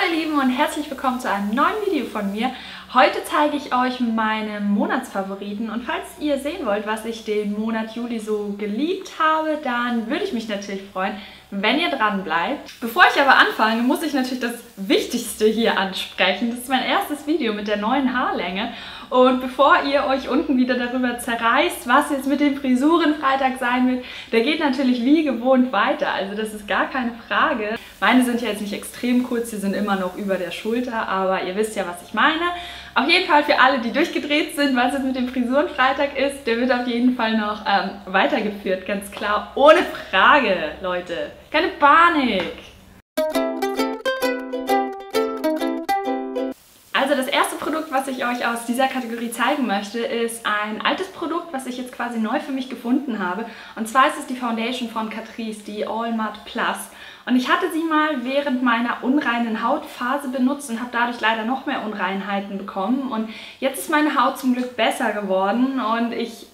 Hallo ihr Lieben und herzlich willkommen zu einem neuen Video von mir. Heute zeige ich euch meine Monatsfavoriten und falls ihr sehen wollt, was ich den Monat Juli so geliebt habe, dann würde ich mich natürlich freuen, wenn ihr dran bleibt. Bevor ich aber anfange, muss ich natürlich das Wichtigste hier ansprechen. Das ist mein erstes Video mit der neuen Haarlänge und bevor ihr euch unten wieder darüber zerreißt, was jetzt mit dem Frisurenfreitag sein wird, der geht natürlich wie gewohnt weiter. Also das ist gar keine Frage. Meine sind ja jetzt nicht extrem kurz, die sind immer noch über der Schulter, aber ihr wisst ja, was ich meine. Auf jeden Fall für alle, die durchgedreht sind, was es mit dem Frisurenfreitag ist, der wird auf jeden Fall noch ähm, weitergeführt, ganz klar. Ohne Frage, Leute. Keine Panik. Also das erste Produkt, was ich euch aus dieser Kategorie zeigen möchte, ist ein altes Produkt, was ich jetzt quasi neu für mich gefunden habe. Und zwar ist es die Foundation von Catrice, die All Matte Plus. Und ich hatte sie mal während meiner unreinen Hautphase benutzt und habe dadurch leider noch mehr Unreinheiten bekommen. Und jetzt ist meine Haut zum Glück besser geworden und ich,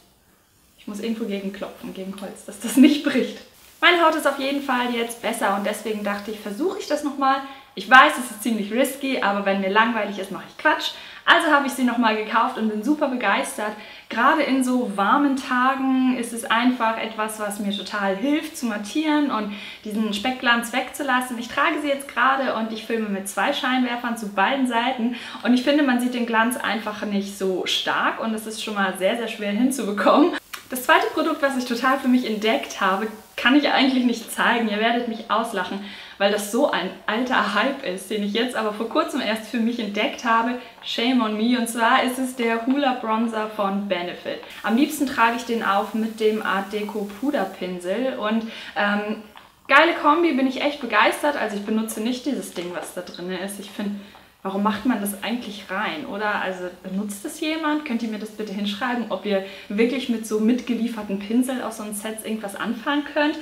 ich muss irgendwo gegen klopfen, gegen Holz, dass das nicht bricht. Meine Haut ist auf jeden Fall jetzt besser und deswegen dachte ich, versuche ich das nochmal. Ich weiß, es ist ziemlich risky, aber wenn mir langweilig ist, mache ich Quatsch. Also habe ich sie nochmal gekauft und bin super begeistert. Gerade in so warmen Tagen ist es einfach etwas, was mir total hilft zu mattieren und diesen Speckglanz wegzulassen. Ich trage sie jetzt gerade und ich filme mit zwei Scheinwerfern zu beiden Seiten und ich finde, man sieht den Glanz einfach nicht so stark und es ist schon mal sehr, sehr schwer hinzubekommen. Das zweite Produkt, was ich total für mich entdeckt habe, kann ich eigentlich nicht zeigen. Ihr werdet mich auslachen, weil das so ein alter Hype ist, den ich jetzt aber vor kurzem erst für mich entdeckt habe. Shame on me. Und zwar ist es der Hula Bronzer von Benefit. Am liebsten trage ich den auf mit dem Art Deco Puderpinsel und ähm, geile Kombi, bin ich echt begeistert. Also ich benutze nicht dieses Ding, was da drin ist. Ich finde Warum macht man das eigentlich rein? Oder also benutzt es jemand? Könnt ihr mir das bitte hinschreiben, ob ihr wirklich mit so mitgelieferten Pinseln aus so einem Set irgendwas anfangen könnt?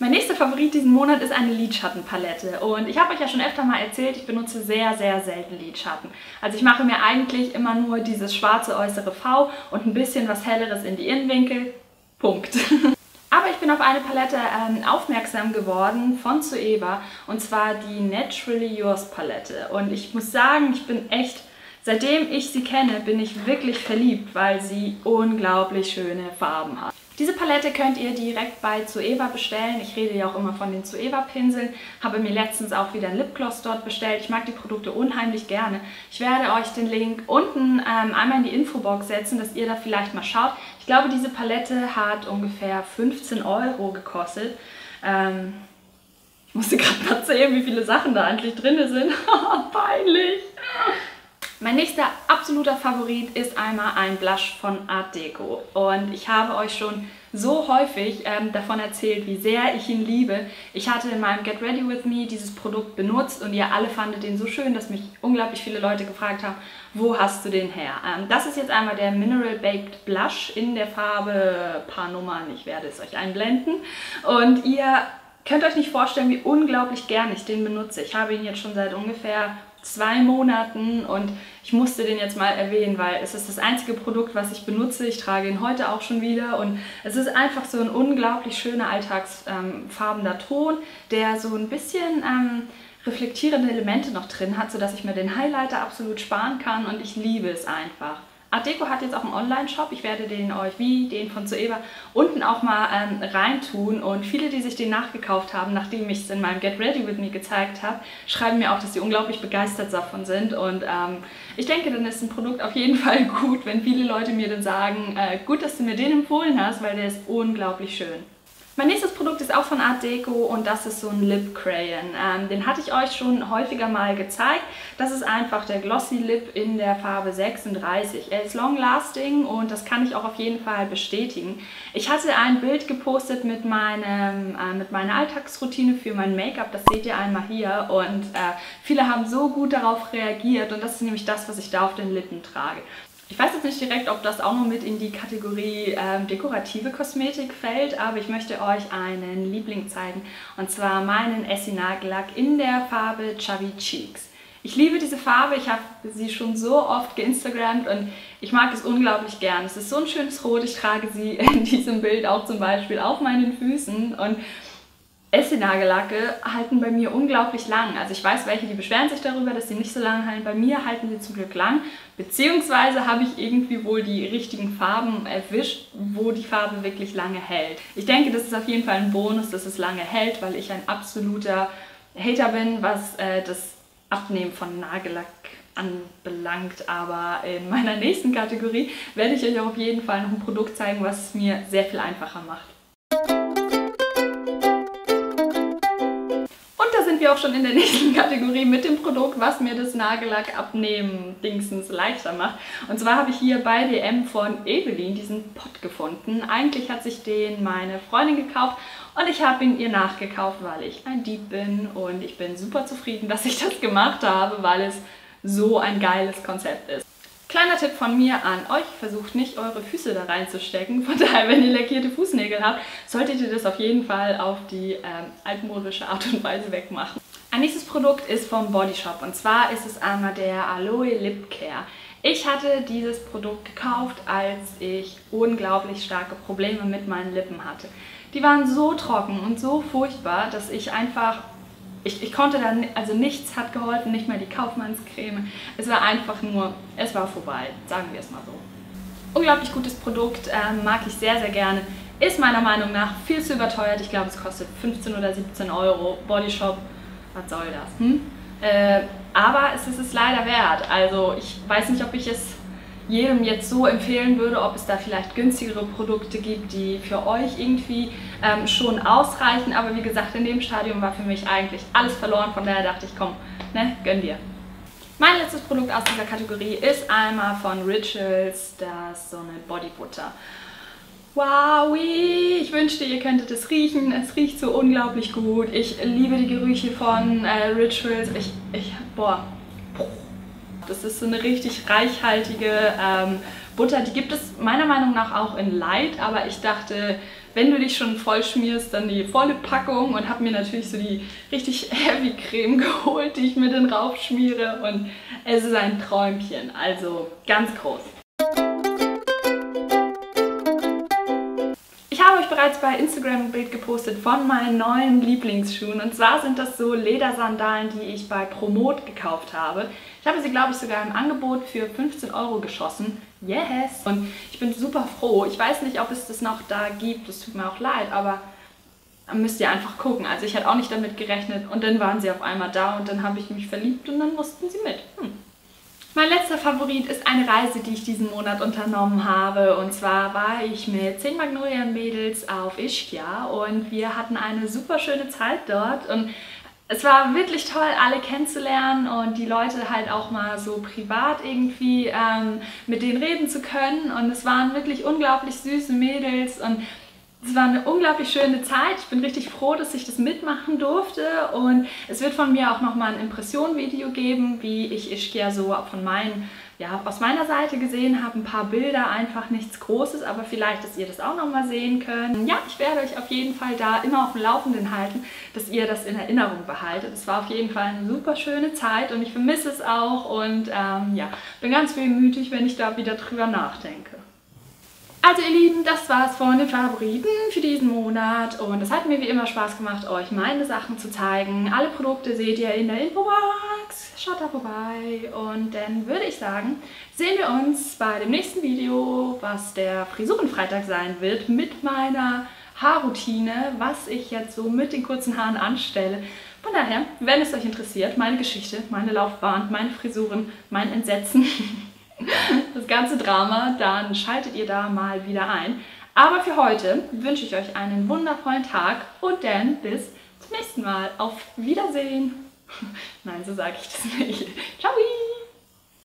Mein nächster Favorit diesen Monat ist eine Lidschattenpalette und ich habe euch ja schon öfter mal erzählt, ich benutze sehr, sehr selten Lidschatten. Also ich mache mir eigentlich immer nur dieses schwarze äußere V und ein bisschen was helleres in die Innenwinkel. Punkt. Aber ich bin auf eine Palette ähm, aufmerksam geworden von Zoeva und zwar die Naturally Yours Palette. Und ich muss sagen, ich bin echt, seitdem ich sie kenne, bin ich wirklich verliebt, weil sie unglaublich schöne Farben hat. Diese Palette könnt ihr direkt bei Zoeva bestellen. Ich rede ja auch immer von den Zoeva Pinseln. Habe mir letztens auch wieder ein Lipgloss dort bestellt. Ich mag die Produkte unheimlich gerne. Ich werde euch den Link unten ähm, einmal in die Infobox setzen, dass ihr da vielleicht mal schaut. Ich glaube, diese Palette hat ungefähr 15 Euro gekostet. Ähm, ich musste gerade mal zählen, wie viele Sachen da eigentlich drin sind. Peinlich! Mein nächster absoluter Favorit ist einmal ein Blush von Art Deco. Und ich habe euch schon so häufig ähm, davon erzählt, wie sehr ich ihn liebe. Ich hatte in meinem Get Ready With Me dieses Produkt benutzt und ihr alle fandet den so schön, dass mich unglaublich viele Leute gefragt haben, wo hast du den her? Ähm, das ist jetzt einmal der Mineral Baked Blush in der Farbe paar Nummern, ich werde es euch einblenden. Und ihr könnt euch nicht vorstellen, wie unglaublich gern ich den benutze. Ich habe ihn jetzt schon seit ungefähr zwei Monaten und ich musste den jetzt mal erwähnen, weil es ist das einzige Produkt, was ich benutze. Ich trage ihn heute auch schon wieder und es ist einfach so ein unglaublich schöner alltagsfarbener ähm, Ton, der so ein bisschen ähm, reflektierende Elemente noch drin hat, sodass ich mir den Highlighter absolut sparen kann und ich liebe es einfach. Art Deco hat jetzt auch einen Online-Shop. Ich werde den euch, wie den von Zoeva, unten auch mal ähm, reintun. Und viele, die sich den nachgekauft haben, nachdem ich es in meinem Get Ready With Me gezeigt habe, schreiben mir auch, dass sie unglaublich begeistert davon sind. Und ähm, ich denke, dann ist ein Produkt auf jeden Fall gut, wenn viele Leute mir dann sagen, äh, gut, dass du mir den empfohlen hast, weil der ist unglaublich schön. Mein nächstes Produkt ist auch von Art Deco und das ist so ein Lip Crayon. Ähm, den hatte ich euch schon häufiger mal gezeigt. Das ist einfach der Glossy Lip in der Farbe 36. Er ist long lasting und das kann ich auch auf jeden Fall bestätigen. Ich hatte ein Bild gepostet mit, meinem, äh, mit meiner Alltagsroutine für mein Make-up. Das seht ihr einmal hier und äh, viele haben so gut darauf reagiert und das ist nämlich das, was ich da auf den Lippen trage. Ich weiß jetzt nicht direkt, ob das auch noch mit in die Kategorie ähm, dekorative Kosmetik fällt, aber ich möchte euch einen Liebling zeigen und zwar meinen Essie Nagellack in der Farbe Chubby Cheeks. Ich liebe diese Farbe, ich habe sie schon so oft geinstagrammt und ich mag es unglaublich gern. Es ist so ein schönes Rot, ich trage sie in diesem Bild auch zum Beispiel auf meinen Füßen und Essie-Nagellacke halten bei mir unglaublich lang. Also ich weiß, welche, die beschweren sich darüber, dass sie nicht so lange halten. Bei mir halten sie zum Glück lang. Beziehungsweise habe ich irgendwie wohl die richtigen Farben erwischt, wo die Farbe wirklich lange hält. Ich denke, das ist auf jeden Fall ein Bonus, dass es lange hält, weil ich ein absoluter Hater bin, was äh, das Abnehmen von Nagellack anbelangt. Aber in meiner nächsten Kategorie werde ich euch auf jeden Fall noch ein Produkt zeigen, was es mir sehr viel einfacher macht. Sind wir auch schon in der nächsten Kategorie mit dem Produkt, was mir das Nagellack abnehmen Dingsens leichter macht. Und zwar habe ich hier bei DM von Evelyn diesen Pot gefunden. Eigentlich hat sich den meine Freundin gekauft und ich habe ihn ihr nachgekauft, weil ich ein Dieb bin und ich bin super zufrieden, dass ich das gemacht habe, weil es so ein geiles Konzept ist. Kleiner Tipp von mir an euch, versucht nicht eure Füße da reinzustecken. Von daher, wenn ihr lackierte Fußnägel habt, solltet ihr das auf jeden Fall auf die ähm, altmodische Art und Weise wegmachen. Ein nächstes Produkt ist vom Body Shop und zwar ist es einmal der Aloe Lip Care. Ich hatte dieses Produkt gekauft, als ich unglaublich starke Probleme mit meinen Lippen hatte. Die waren so trocken und so furchtbar, dass ich einfach ich, ich konnte dann, also nichts hat geholfen, nicht mal die Kaufmannscreme. Es war einfach nur, es war vorbei, sagen wir es mal so. Unglaublich gutes Produkt, äh, mag ich sehr, sehr gerne. Ist meiner Meinung nach viel zu überteuert. Ich glaube, es kostet 15 oder 17 Euro. Bodyshop, was soll das? Hm? Äh, aber es ist es leider wert. Also ich weiß nicht, ob ich es jedem jetzt so empfehlen würde, ob es da vielleicht günstigere Produkte gibt, die für euch irgendwie ähm, schon ausreichen. Aber wie gesagt, in dem Stadium war für mich eigentlich alles verloren. Von daher dachte ich, komm, ne, gönn dir. Mein letztes Produkt aus dieser Kategorie ist einmal von Rituals, das so eine Bodybutter. Wow, ich wünschte, ihr könntet es riechen. Es riecht so unglaublich gut. Ich liebe die Gerüche von äh, Rituals. Ich, ich, boah, das ist so eine richtig reichhaltige ähm, Butter. Die gibt es meiner Meinung nach auch in Light, aber ich dachte, wenn du dich schon voll schmierst, dann die volle Packung und habe mir natürlich so die richtig Heavy Creme geholt, die ich mir dann raufschmiere und es ist ein Träumchen, also ganz groß. Bereits bei Instagram ein Bild gepostet von meinen neuen Lieblingsschuhen. Und zwar sind das so Ledersandalen, die ich bei Promot gekauft habe. Ich habe sie, glaube ich, sogar im Angebot für 15 Euro geschossen. Yes! Und ich bin super froh. Ich weiß nicht, ob es das noch da gibt. Das tut mir auch leid, aber müsst ihr einfach gucken. Also ich hatte auch nicht damit gerechnet und dann waren sie auf einmal da und dann habe ich mich verliebt und dann mussten sie mit. Hm. Mein letzter Favorit ist eine Reise, die ich diesen Monat unternommen habe. Und zwar war ich mit 10 Magnolien-Mädels auf Ischia und wir hatten eine super schöne Zeit dort. Und es war wirklich toll, alle kennenzulernen und die Leute halt auch mal so privat irgendwie ähm, mit denen reden zu können. Und es waren wirklich unglaublich süße Mädels und es war eine unglaublich schöne Zeit. Ich bin richtig froh, dass ich das mitmachen durfte und es wird von mir auch nochmal ein Impression-Video geben, wie ich Ischkia so von meinen, ja, aus meiner Seite gesehen habe. Ein paar Bilder, einfach nichts Großes, aber vielleicht, dass ihr das auch nochmal sehen könnt. Ja, ich werde euch auf jeden Fall da immer auf dem Laufenden halten, dass ihr das in Erinnerung behaltet. Es war auf jeden Fall eine super schöne Zeit und ich vermisse es auch und ähm, ja, bin ganz wehmütig, wenn ich da wieder drüber nachdenke. Also ihr Lieben, das war's von den Favoriten für diesen Monat und es hat mir wie immer Spaß gemacht, euch meine Sachen zu zeigen. Alle Produkte seht ihr in der Infobox. Schaut da vorbei und dann würde ich sagen, sehen wir uns bei dem nächsten Video, was der Frisurenfreitag sein wird, mit meiner Haarroutine, was ich jetzt so mit den kurzen Haaren anstelle. Von daher, wenn es euch interessiert, meine Geschichte, meine Laufbahn, meine Frisuren, mein Entsetzen, das ganze Drama, dann schaltet ihr da mal wieder ein. Aber für heute wünsche ich euch einen wundervollen Tag und dann bis zum nächsten Mal. Auf Wiedersehen. Nein, so sage ich das nicht. Ciao!